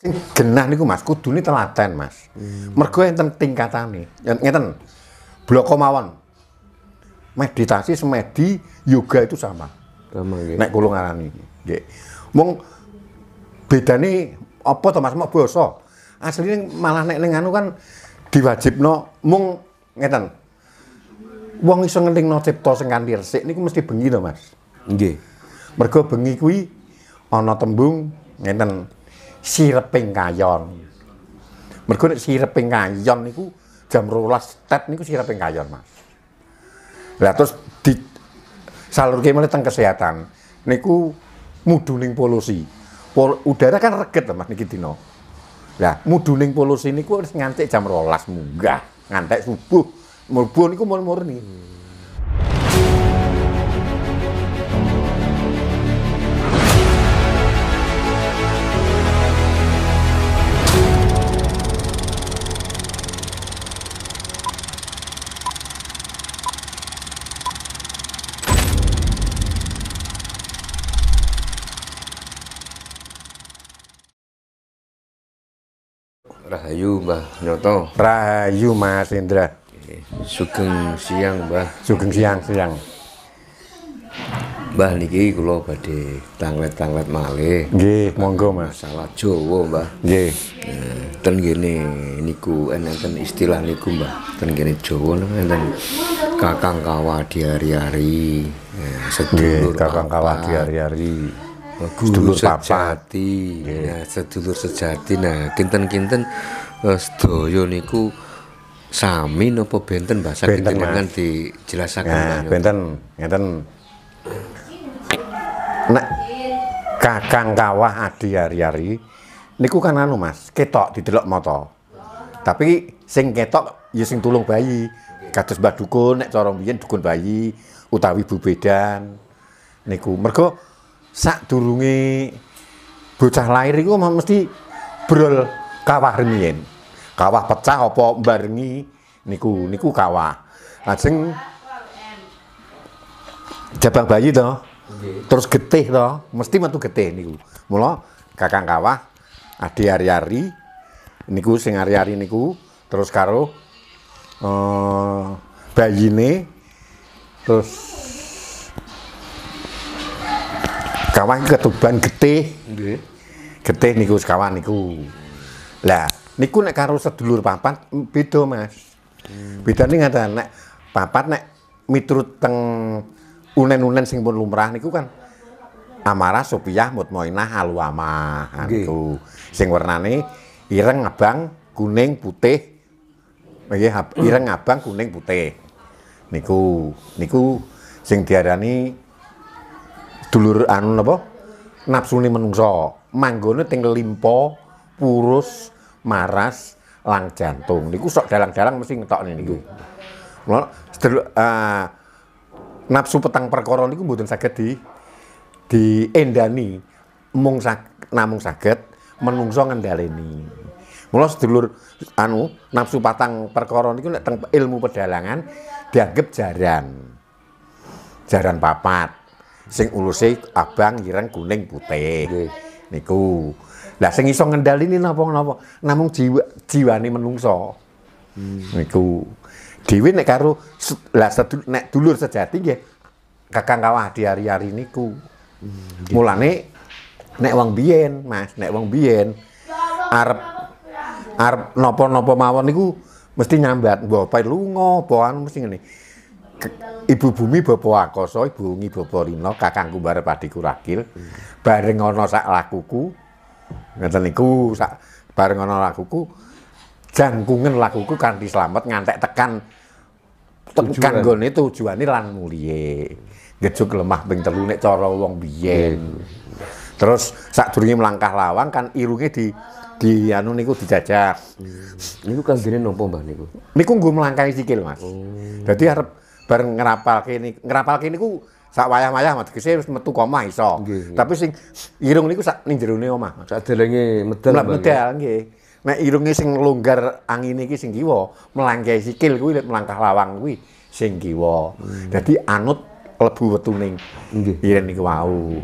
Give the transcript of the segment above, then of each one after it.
Sing genah niku Mas, kudune telaten Mas. Mergo enten tingkatane. Yen- Ngeten. Bloko mawon. Meditasi semedi, yoga itu sama. Sama nggih. Nek kula ngarani. Nggih. Mung bedane apa to Mas? Mok basa. Asline malah nek ning anu kan diwajibno mung ngeten. Wong iso ngentingno cipta sing kanthi resik niku mesti bengi to Mas. Nggih. Mergo bengi kuwi ana tembung ngeten sireping kayon. Mergo nek sireping kayon niku jam 12 tet niku sireping kayon, Mas. Lah terus di salurke meneh teng kesehatan niku muduning polusi. Pol, udara kan reget Mas niki dina. Lah muduning polusi niku harus ngantek jam 12 munggah, ngantek subuh. Mlebu niku murni. Rahayu Mbah Nyoto. Rahayu Mas Indra. Sugeng siang Mbah. Sugeng siang-siang. Mbah niki kula badhe tanglet-tanglet malih. Nggih, monggo Mas. Masalah Jawa Mbah. Nggih. Nah, ten kene niku enten istilah niku Mbah. Ten kene Jawa niku enten kakang kawah di hari-hari. Nah, Nggih, sedulur kakang kawah di hari-hari. Sedulur sejati. Nah, sedulur sejati. Nah, kinten-kinten sedaya niku sami napa benten bahasa Benten, jenengan dijelasaken Nah, benten, ngeten. Nek kakang kawah adi hari-hari niku kan anu Mas, ketok didelok mata. Tapi sing ketok ya sing tulung bayi. Kados Mbah Dukun nek cara biyen dukun bayi utawi Bu Bedan niku. Mergo sadurunge bocah lahir iku mesti brol kawah remien. Kawah pecah apa mbarengi niku niku kawah. Lajeng jabang bayi to. Terus getih to, mesti metu getih niku. Mula kakang kawah adi hari-hari niku sing hari-hari niku terus karo eh bayine terus kawah iki ketuban getih Nggih. getih niku sekawan niku. Lah, niku nek karo sedulur papat beda, Mas. Bedane ngaten nek papat nek miturut teng unen-unen sing pun lumrah niku kan Amarah, Sopiah, Mutmainah, Aluamah. Niku sing warnane ireng, abang, kuning, putih. Nggih, ab- ireng, abang, kuning, putih. Niku niku sing diarani dulur anu napa? Nafsune menungso manggone teng limpa purus maras lang jantung. Niku sok dalang-dalang mesti ngetokne niku. Mula sedulur ah, nafsu petang perkara niku mboten saged di diendani. Mung sak, namung saged menungso ngendhaleni Mula sedulur anu nafsu patang perkara niku nek teng ilmu pedalangan dianggep jaran. Jaran papat sing uluse abang, ireng, kuning, putih. Nggih. Niku. Lah sing iso ngendhalini napa-napa namung jiwa jiwane menungso. Niku. Dhewe nek karo lah nek dulur sejati nggih kakang kawah di hari-hari niku. Mulane nek wong biyen, Mas, nek wong biyen arep arep napa-napa mawon niku mesti nyambat bapak lunga, apa anu mesti ngene. Ibu bumi Bapak Akasa, Ibu Ungi Bapak Rina, kakangku barep adiku Rakil. Bareng ana sak lakuku. Ngeten niku sak bareng ana lakuku jangkungen lakuku kanthi slamet ngantek tekan tekan nggone tujuane lan mulye. Ngejug lemah ping telu nek cara wong biyen. Terus sadurunge melangkah lawang kan irunge di di anu niku dijajah. Niku kanggene napa Mbah niku? Niku nggo melangkahi sikil, Mas. Dadi arep bareng ngerapalke niku ngerapalke niku sak wayah-wayah tegese wis metu koma iso. Nggih. Tapi sing irung niku sak ning jerone omah. Mas. Sadelenge medal Mbah. medal nggih. Nek irunge sing longgar angine iki sing kiwa, melangkahi sikil kuwi lek melangkah lawang kuwi sing kiwa. Dadi anut lebu wetuning Nggih. iren niku wau.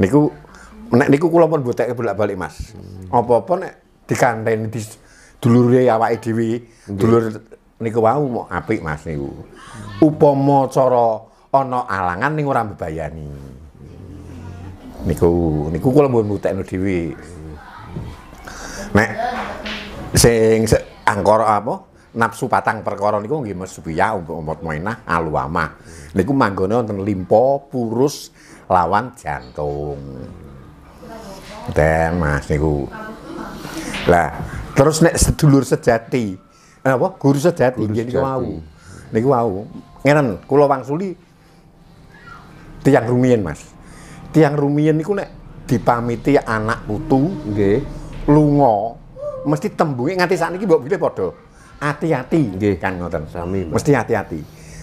Niku nek niku kula pun botek bolak-balik Mas. Apa-apa nek dikandhani di dulure awake dhewe, dulur niku wau apik Mas niku. Upama cara ana alangan ning ora mbebayani. Niku niku kula pun botekno dhewe. Nek sing se, angkara apa? Nafsu patang perkara niku nggih Mas Subiya umpamane mainah aluama. Niku manggone wonten limpa, purus lawan jantung. Dan Mas niku. Lah, terus nek sedulur sejati, apa? Guru sejati Guru niku wau. Niku wau. Ngenen, kula wangsuli tiang rumiyin, Mas. Tiang rumiyin niku nek dipamiti anak putu Nggih. lunga mesti tembunge nganti sakniki mbok bilih padha. Hati-hati Nggih. kan ngoten. Sami. Mesti hati-hati.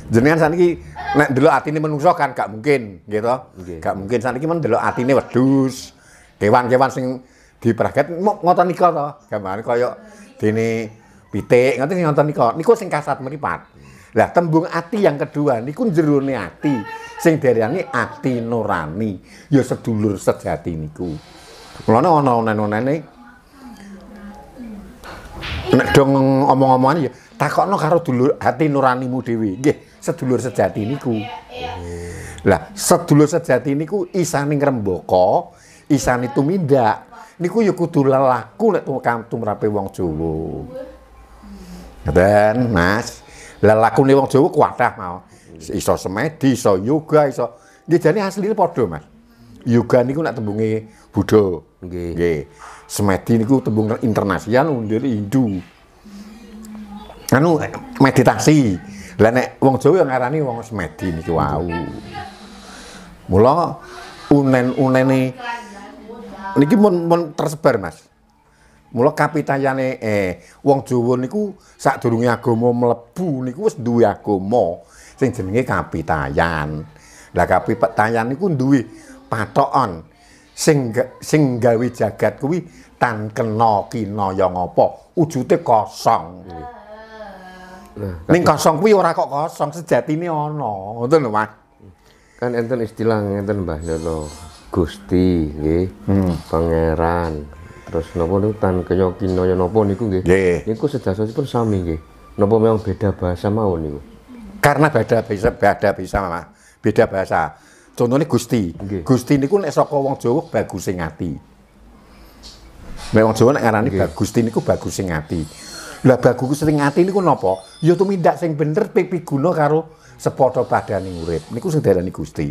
Jenengan sakniki nek ndelok atine menungso kan gak mungkin, gitu. Nggih. Gak mungkin sakniki men ndelok atine wedhus. Kewan-kewan sing dipragat mo- ngoten nika to. Gamane kaya dene pitik ngoten ngoten nika. Niku sing kasat mripat. Lah tembung ati yang kedua niku jerone ati sing diarani ati nurani ya sedulur sejati niku. Mulane ana onen-onene nek dong omong-omongan ya takokno karo dulur hati nuranimu dhewe. Nggih, sedulur sejati niku. Lah, sedulur sejati niku isane ngrembaka, isane tumindak. Niku ya kudu lelaku nek tum- tumrape wong Jawa. Dan Mas, lelakune wong Jawa kuwadah mau. Iso semedi, iso yoga, iso nggih jane asline padha, Mas. Yoga niku nek tembunge Buddha. Nggih. Nggih. Semedi niku tembung internasional undir Hindu. Anu meditasi. Lah nek wong Jawa yang ngarani wong semedi niku wau. Mula unen-unene niki mun, mun tersebar, Mas. Mula kapitayane eh wong Jawa niku sadurunge agama mlebu niku wis duwe agama sing jenenge kapitayan. Lah kapitayan niku duwe patokon sing sing gawe jagat kuwi tan kena kinaya ngapa wujute kosong. Nah, Ning kosong kuwi ora kok kosong, sejatine ana. Ngoten lho, Mas. kan enten istilah ngenten Mbah Nyono. Gusti nggih, pangeran. Terus napa niku tan kaya kinaya napa niku nggih? Nggih. Niku sedasosipun sami nggih. Napa memang beda bahasa mawon niku? Karena beda bisa beda bisa Mas. Beda bahasa. Contohnya Gusti. Nggih. Gusti niku nek saka wong Jawa bagus sing ati. Nek wong Jawa nek ngarani Gusti niku bagus sing ati. Lah bagus sing ati niku napa? Ya tumindak sing bener pipiguna karo sepadha padane urip. Niku sing diarani Gusti.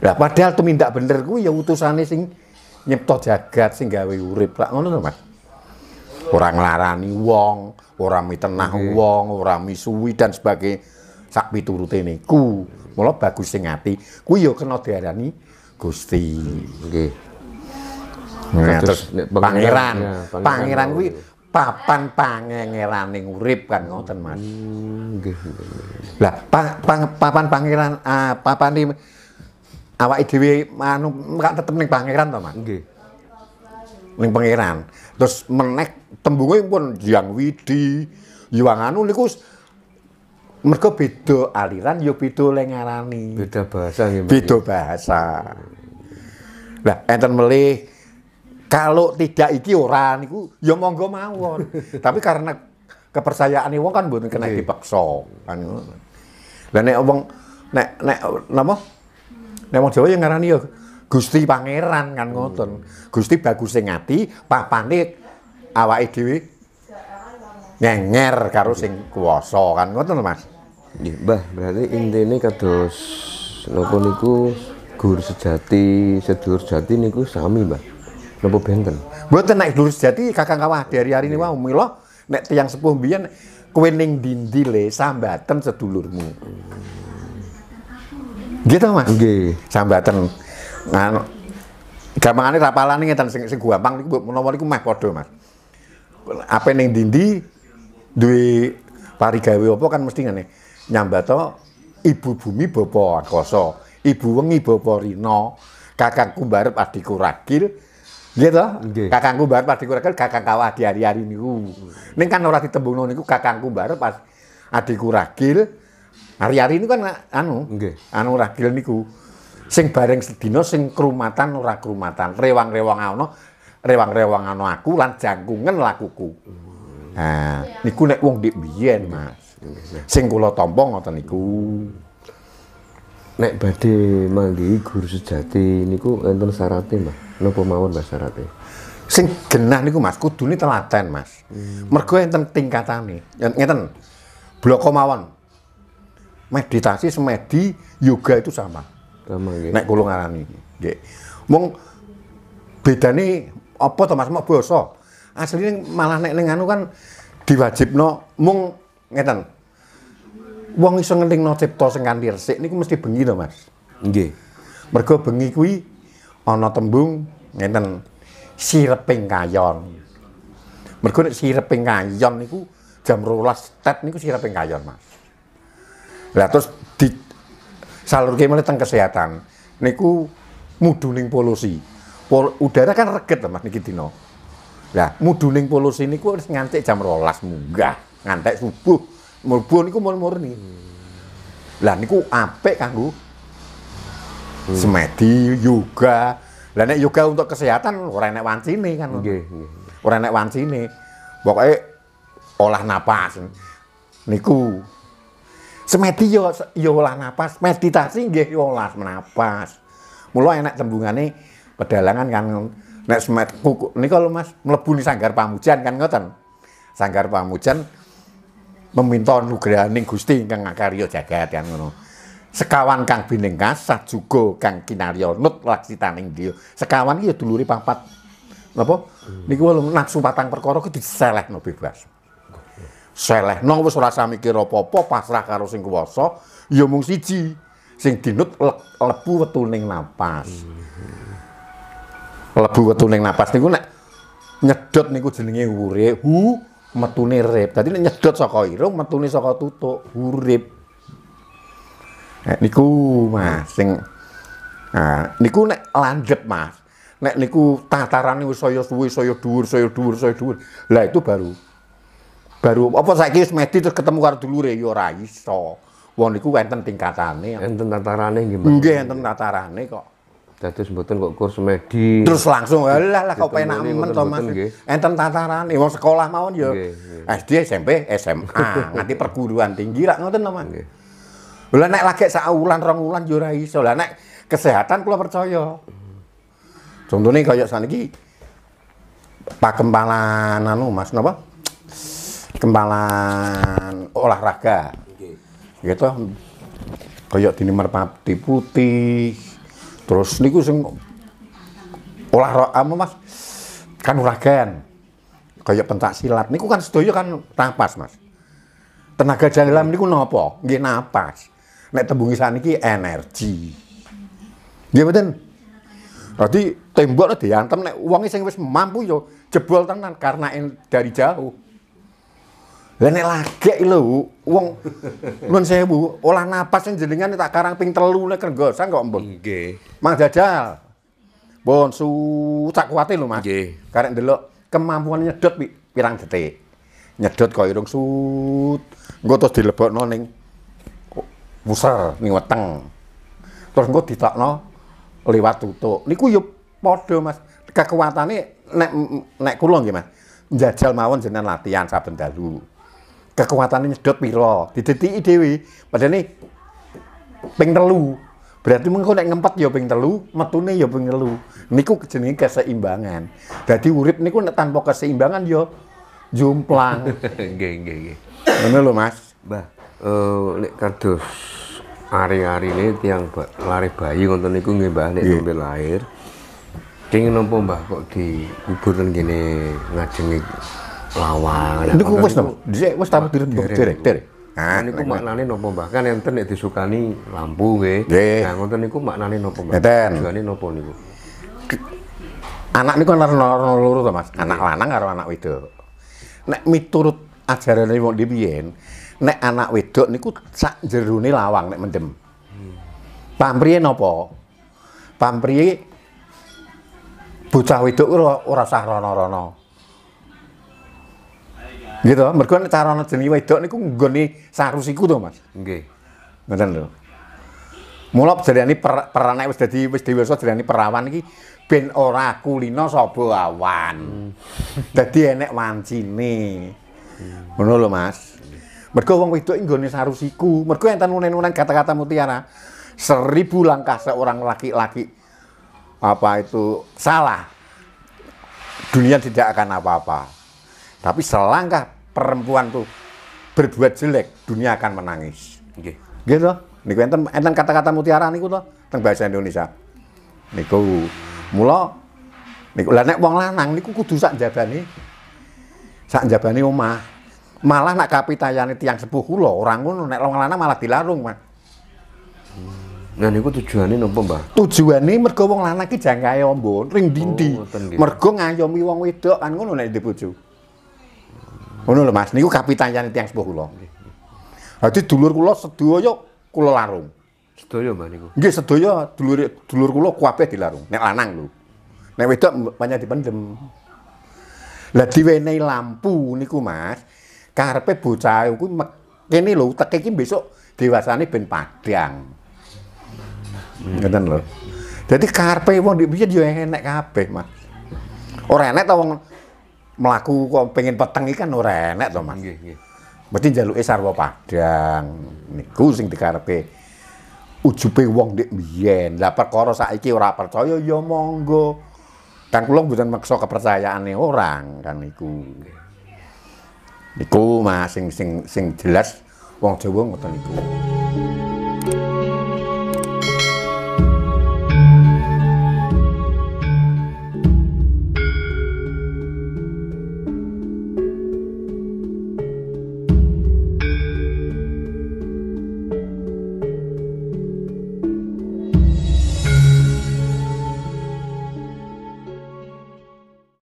Lah padahal tumindak bener kuwi ya utusane sing nyipta jagat sing gawe urip. Lah ngono lho, Mas. Ora nglarani wong, ora mitenah wong, ora misuwi dan sebagai sak piturute niku. Mula bagus sing ati kuwi ya kena diarani Gusti. Nggih. Nah, Terus pangeran, pangeran, ya, pangeran kuwi papan pangengeraning urip kan ngoten Mas. Hmm, Nggih. Lah pa, pa- papan pangeran ah, papan di awake dhewe anu gak tetep ning pangeran to Mas. Nggih. ning pangeran. Terus menek tembunge pun Yang Widi, Yuang anu niku mergo beda aliran ya beda le ngarani. Beda bahasa nggih. Mbah. Beda bahasa. Lah enten melih kalau tidak iki ora niku ya monggo mawon. Tapi karena kepercayaan wong kan mboten kena dipaksa kan. Lah nek wong nek nek napa? Nek wong Jawa yang ngarani ya Gusti Pangeran kan ngoten. Gusti bagus sing ati, papane awake dhewe nyenger karo sing kuwasa kan ngoten Mas. Nggih, Mbah, berarti intine kados napa niku guru sejati, sedulur sejati niku sami, Mbah. Napa benten? Mboten nek dulur sejati Kakang Kawah dari hari ini wau mila nek tiyang sepuh mbiyen kowe ning ndi le sambaten sedulurmu. Gitu Mas. Nggih. Sambaten anu gampangane rapalane ngeten sing sing gampang niku menawa niku meh padha Mas. Apa ning ndi duwe parigawe apa kan mesti ngene. Nyambato ibu bumi bapa akasa, ibu wengi bapa rina, kakangku mbarep adikku ragil. Gitu. Nggih. Kakangku mbarep adikku ragil, kakang kawah di hari-hari niku. Ning kan ora ditembungno niku kakangku mbarep ad- adikku ragil. Hari-hari ini kan anu, Nggih. anu ragil niku. Sing bareng sedina sing krumatan ora krumatan, rewang-rewang ana, rewang-rewang ana aku lan jangkungen lakuku. Nah, niku nek wong dik biyen, Mas. Sing kula tampa ngoten niku. Nek badhe manggihi guru sejati niku enten syaratnya, Mbah. Napa mawon Mbah syaratnya? Sing genah niku Mas, kudune telaten, Mas. Mergo enten tingkatane. Ngeten. Bloko mawon. Meditasi semedi, yoga itu sama. Sama nggih. Nek kula ngarani. Nggih. Mung bedane apa to Mas? Mau basa. Asline malah nek ning anu kan diwajibno mung ngeten. Wong iso ngentingno cipta sing kanthi resik niku mesti bengi to, Mas. Nggih. Mergo bengi kuwi ana tembung ngeten sireping kayon. Mergo nek sireping kayon niku jam 12 tet niku sireping kayon, Mas. Lah terus di salurke meneh teng kesehatan. Niku muduning polusi. Pol, udara kan reget Mas niki dina. Lah muduning polusi niku wis nganti jam 12 munggah, ngantek subuh. Mlebu niku murni. Lah niku apik kanggo semedi, yoga. Lah nek yoga untuk kesehatan ora enek wancine kan. Nggih, nggih. Ora enek wancine. Pokoke olah napas. Niku semedi yo yo olah napas, meditasi nggih yo olah napas. Mula enak tembungane pedalangan kan nek semet kuku niku lho Mas mlebu sanggar pamujan kan ngoten. Sanggar pamujan meminta nugrahaning Gusti ingkang ngakarya jagat kan ngono. Sekawan kang binengkas sajuga kang kinarya nut laksitaning dia. Sekawan iki ya dulure papat. Napa? Niku lho nafsu patang perkara ku diselehno bebas. Selehno wis ora mikir apa-apa, pasrah karo sing kuwasa, ya mung siji sing dinut le- lebu wetuning napas. Lebu wetuning napas niku nek nyedot niku jenenge urip, hu metune rip. Dadi nek nyedot saka irung, metune saka tutuk, urip. Nek niku Mas sing Nah, niku nek landhep Mas. Nek niku tatarane wis saya suwe, saya dhuwur, saya dhuwur, saya dhuwur. Lah itu baru baru apa saiki wis medi terus ketemu karo dulure ya ora iso. Wong niku enten tingkatane. Enten tatarane nggih, Mbah. Nggih enten tatarane kok. Dados mboten kok kurs medi. Terus langsung lah lah kok penak men to Mas. Enten tatarane wong sekolah mawon ya. SD, SMP, SMA, nganti perguruan tinggi lah ngoten to Mas. Nggih. Lah nek lagi sak wulan rong wulan ya ora iso. Lah nek kesehatan kula percaya. Contohnya kayak saniki pakempalan anu Mas napa? Kempalan olahraga. Gitu. Kayak dini merpati putih. Terus niku sing olahraga apa Mas? Kan uragan. Kayak pencak silat niku kan sedaya kan napas Mas. Tenaga dalam niku napa? Nggih napas. Nek tembungi saniki energi. Nggih mboten? Berarti tembok diantem nek wong sing wis mampu yo jebol tenan karena en- dari jauh. Lah nek lagek lho wong nuwun sewu olah napas sing jenengan tak karang ping telu nek kenggosan kok mbon. Nggih. Mang Jajal. Pun su tak kuate lho Mas. Nggih. Karek ndelok kemampuan nyedot pi- pirang detik. Nyedot kok irung sut. Engko terus dilebokno ning puser ning weteng. Terus engko ditokno liwat tutuk. Niku yo padha Mas. Kekuatane nek nek kula nggih Mas. Njajal mawon jenengan latihan saben dalu. Kekuatane nyedot pira? Didetiki dhewe. Padahal ping telu. Berarti mengko nek ngempet ya ping telu, metune ya ping telu. Niku jenenge keseimbangan. Dadi urip niku nek tanpa keseimbangan ya jomplang. Nggih, nggih, nggih. Ngono lho Mas. Mbah, eh nek kados ari-arine tiyang ba- lare bayi ngoten niku nggih Mbah nek sampe lahir. Kenging napa Mbah kok dikubur ten kene ngajengi lawang. Niku wis to. Dhisik wis ta dirembuk Dereng. derek derek. Nah, niku maknane napa Mbah? Kan enten nek disukani lampu nggih. Nah, ngoten niku maknane napa Mbah? Ngeten. Tujuane napa niku? Anak niku ana loro to Mas. Anak lanang karo anak wedok. Nek miturut ajarane wong dibiyen, nek anak wedok niku sak jerone lawang nek mendem. Pampriye napa? Pampriye bocah wedok ora usah rono-rono. Gitu, mergo nek carane jenenge wedok niku nggone sarus iku to, Mas. Nggih. Ngoten lho. Mula jarane per, peranek wis dadi wis dewasa jarane perawan iki ben ora kulino sapa awan. Dadi enek wancine. Ngono lho Mas. Mergo wong wedok nggone sarusiku, mergo enten unen-unen kata-kata mutiara. Seribu langkah seorang laki-laki apa itu salah. Dunia tidak akan apa-apa. Tapi selangkah perempuan tuh berbuat jelek, dunia akan menangis. Nggih. Gitu. Niku enten enten kata-kata mutiara niku to teng bahasa Indonesia. Niku mula niku lah nek wong lanang niku kudu sak jabane sak jabane omah. Malah nak kapitayane tiang sepuh kula ora ngono nek wong lanang malah dilarung, Mas. Nah niku tujuane napa, Mbah? Tujuane mergo wong lanang iki jangkae ombo ring dindi. Oh, mergo ngayomi wong wedok kan ngono nek bojo. Ngono lho Mas, niku kapitayane tiang sepuh kula. Dadi dulur kula sedaya kula larung. Sedaya, Mbah niku. Nggih sedaya dulur dulur kula kabeh dilarung. Nek lanang lho. Nek wedok banyak dipendem. Lah diwenehi lampu niku Mas. Karepe bocah mek- kene lho teke iki besok dewasane ben padang. Ngoten lho. Dadi karepe wong ndek biyen yo enek kabeh, Mas. Ora enek ta wong mlaku kok pengen peteng iki kan ora enek to, Mas. Nggih, nggih. Mesti njaluke sarwa padang. Niku sing dikarepe ujube wong ndek biyen. Lah perkara saiki ora percaya ya monggo. Kan kula mboten maksa kepercayaane orang kan niku. Niku Mas sing sing sing jelas wong Jawa ngoten niku.